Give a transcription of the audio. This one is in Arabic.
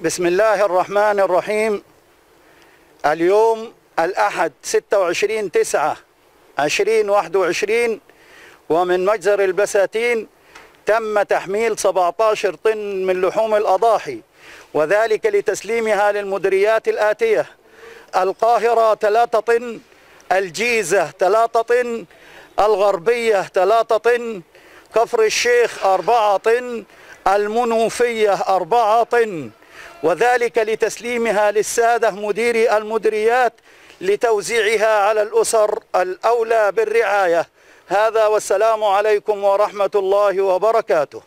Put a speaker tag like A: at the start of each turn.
A: بسم الله الرحمن الرحيم. اليوم الأحد 26 9 2021 ومن مجزر البساتين تم تحميل 17 طن من لحوم الأضاحي وذلك لتسليمها للمديريات الآتية. القاهرة 3 طن الجيزة 3 طن الغربية 3 طن كفر الشيخ 4 طن المنوفية 4 طن. وذلك لتسليمها للسادة مديري المديريات لتوزيعها على الأسر الأولى بالرعاية. هذا والسلام عليكم ورحمة الله وبركاته.